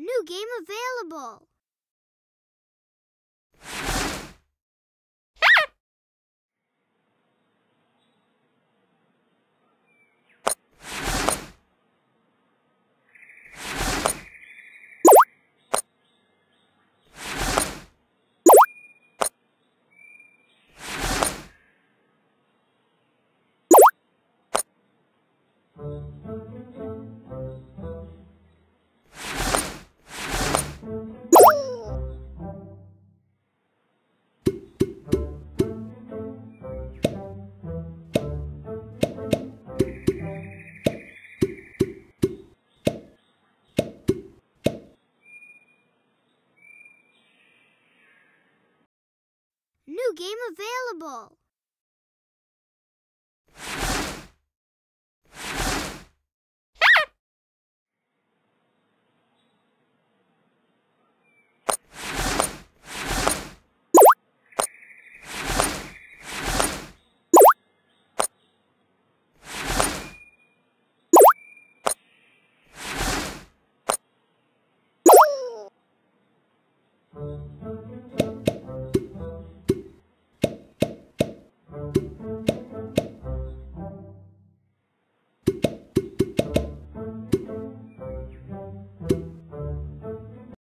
New game available. New game available!